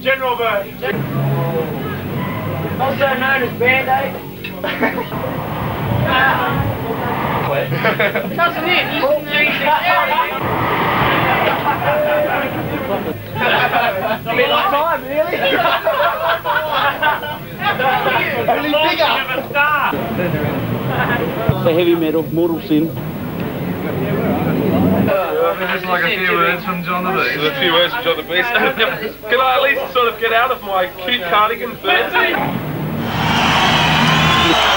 General Bird. Also known as Band-Aid. Doesn't it? He's in the A bit like time, really. Only bigger. The heavy metal, mortal sin. Just like a few words from John the Beast. A few words from John the Beast. Can I at least sort of get out of my cute cardigan first?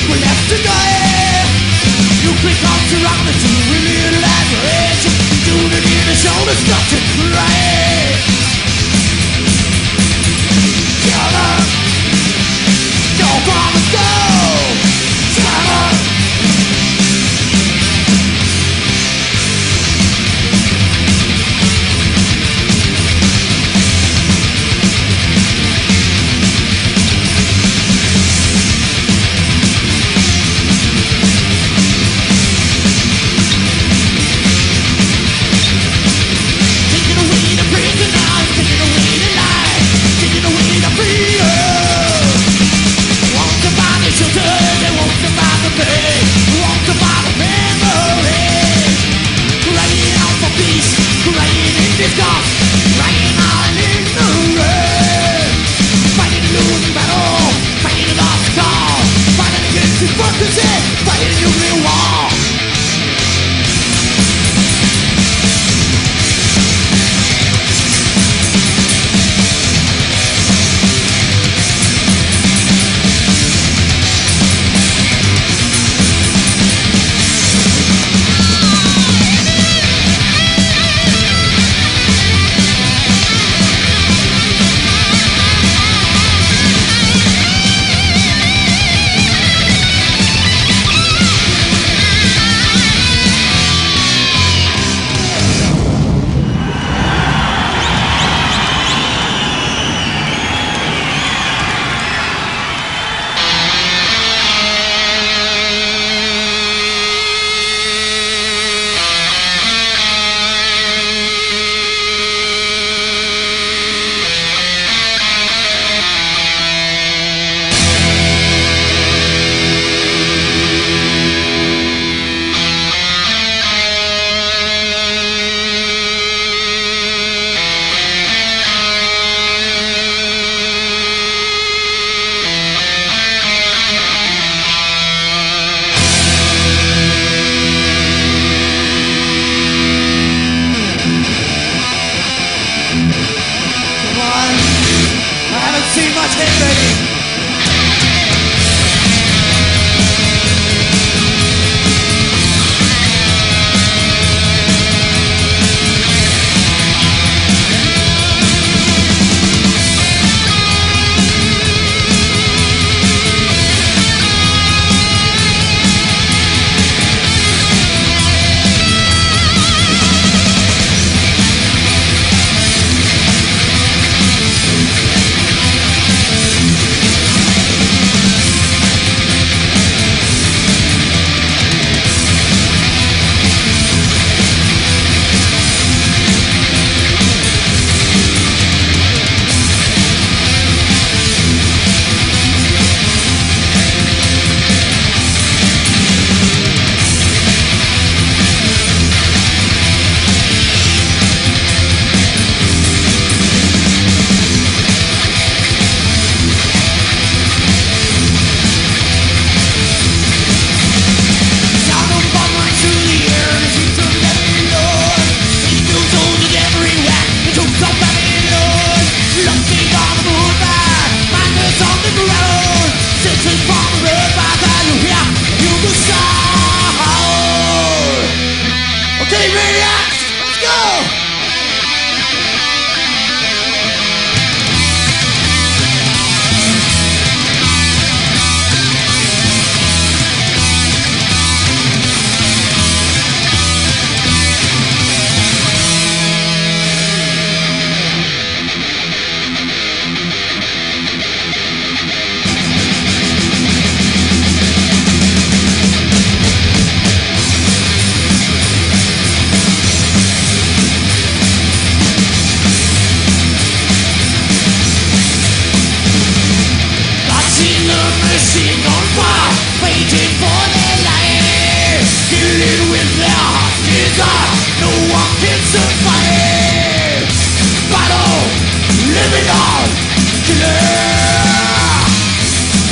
people left to die You. click on Do show the stuff to cry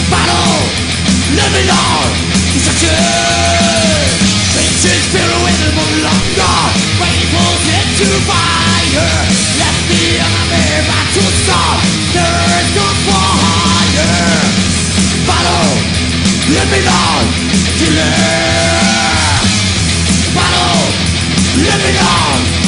Battle, living on, killer. Battle, living o'er battle we'll make it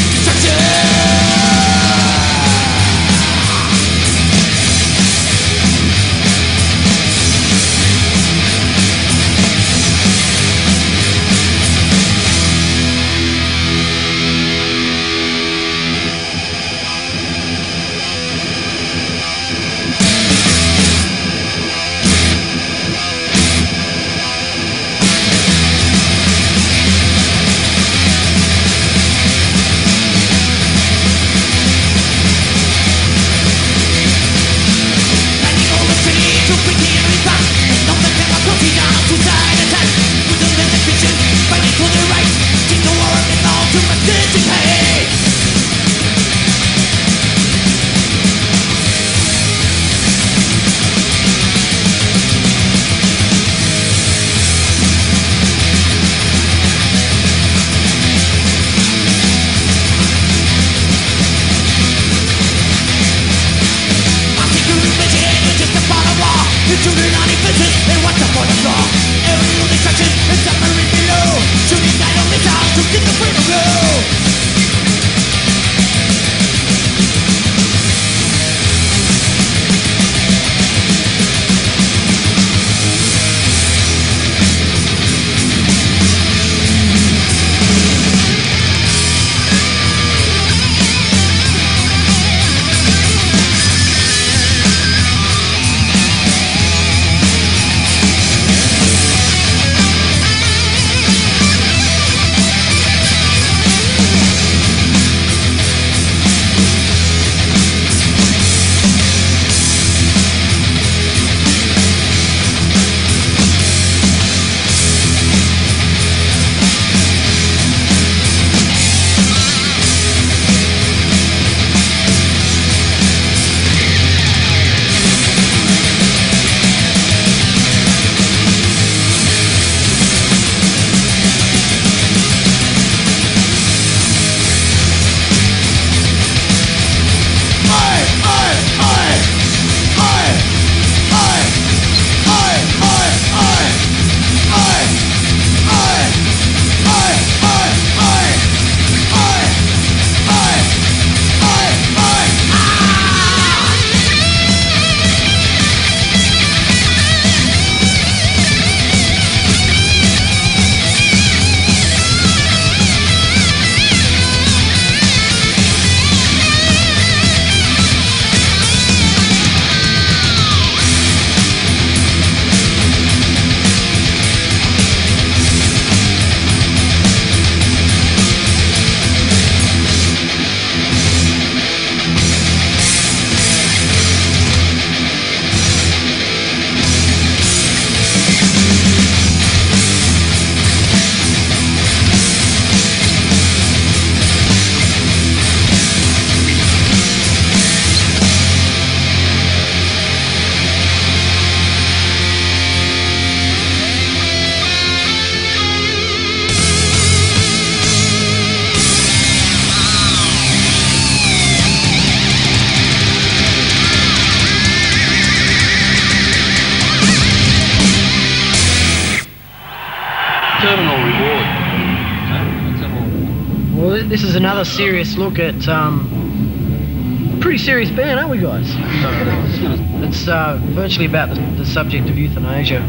this is another serious look at um, pretty serious band, aren't we, guys? It's uh, virtually about the, the subject of euthanasia.